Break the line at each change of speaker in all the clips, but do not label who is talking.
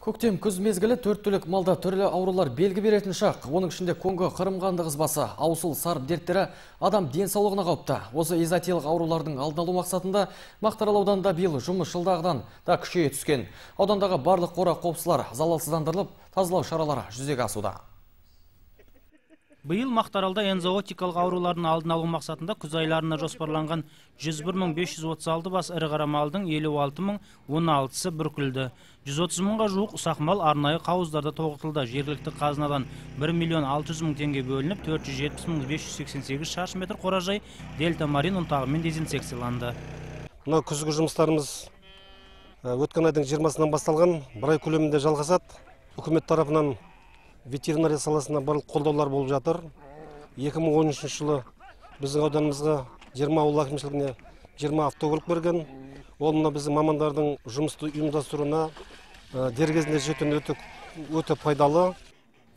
Көктем күз мезгілі төрт түлік малда түрлі аурулар белгі беретін шақ. Оның ішінде Конго қырымғанды қызбасы, аусыл сарып дерттері адам денсаулығына қауіпті. Осы изотелік аурулардың алдын алу мақсатында Мақтарал ауданында биыл жұмыс жылдағыдан да күшейе түскен. Аудандағы барлық қора қопсылар залалсыздандырылып, тазалау шаралары жүзеге асуда.
Биыл Мақтаралда энзоотикалық аурулардың алдын алу мақсатында күз айларына жоспарланған 101.536 бас ірі қара малдың 56.016-сы бүркілді. 130 мыңға жуық ұсақ мал арнайы қауыздарда тоғытылды. Жергілікті қазынадан 1 миллион 600 мың теңге бөлініп, 470 мың 588 шаршы метр қоражай дельта марин ұнтағымен дезинсекцияланды.
Мына күзгі жұмыстарымыз өткен айдың 20-сынан басталған, бір ай көлемінде жалғасады. Үкімет тарапынан ветеринария саласына барлық қолдаулар болып жатыр 2013 жылы біздің ауданымызға 20 ауыл әкімшілігіне 20 автокөлік берген ол мына біздің мамандардың жұмысты ұйымдастыруына дер кезінде жеткен өте, өте пайдалы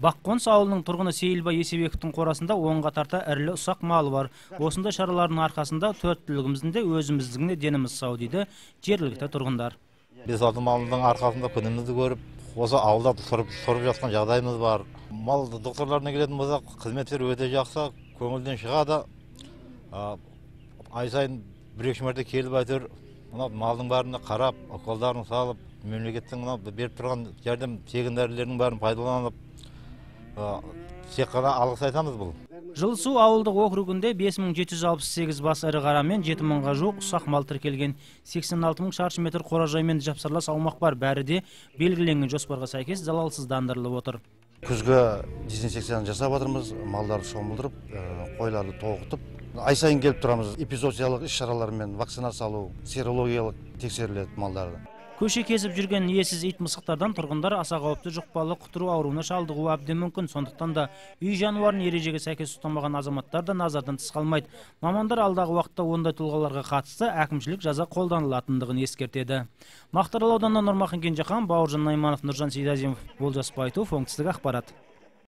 Баққоныс ауылының тұрғыны Сейілбай Есебековтің қорасында онға тарта ірілі ұсақ малы бар. Осындай шаралардың арқасында төрт түлігіміздің де өзіміздің де деніміз сау дейді жергілікті тұрғындар.
Біз малдың арқасында күнімізді көріп, осы ауылда тұрып, жатқан жағдайымыз бар. Мал докторларына келетін болсақ қызметтері өте жақсы көңілден шығады. Ай сайын бір екі мәрте келіп әйтеуір мына малдың бәріне қарап уколдарын салып мемлекеттің мына беріп тұрған жәрдем тегін дәрілерінің бәрін пайдаланып тек қана алғыс айтамыз бұл.
Жылсу ауылдық округінде 5768 бас ірі қара мен 7000-ға жуық ұсақ мал тіркелген. 86 мың шаршы метр қоражаймен жапсарлас аумақ бар. Бәрі де белгіленген жоспарға сәйкес залалсыздандырылып отыр.
Күзгі дезинсекцияны жасап жатырмыз, малдарды шомылдырып, қойларды тоғытып, ай сайын келіп тұрамыз. Эпизоотиялық іс шаралармен вакцина салу, серологиялық тексеріледі малдарды
көше кезіп жүрген иесіз ит мысықтардан тұрғындар аса қауіпті жұқпалы құтыру ауруына шалдығуы әбден мүмкін. Сондықтан да үй жануарын ережеге сәйкес ұстамаған азаматтар да назардан тыс қалмайды. Мамандар алдағы уақытта ондай тұлғаларға қатысты әкімшілік жаза қолданылатындығын ескертеді. Мақтаарал ауданынан нұрмахан кенжехан бауыржан найманов нұржан сейдазимов олжас байтуов оңтүстік ақпарат.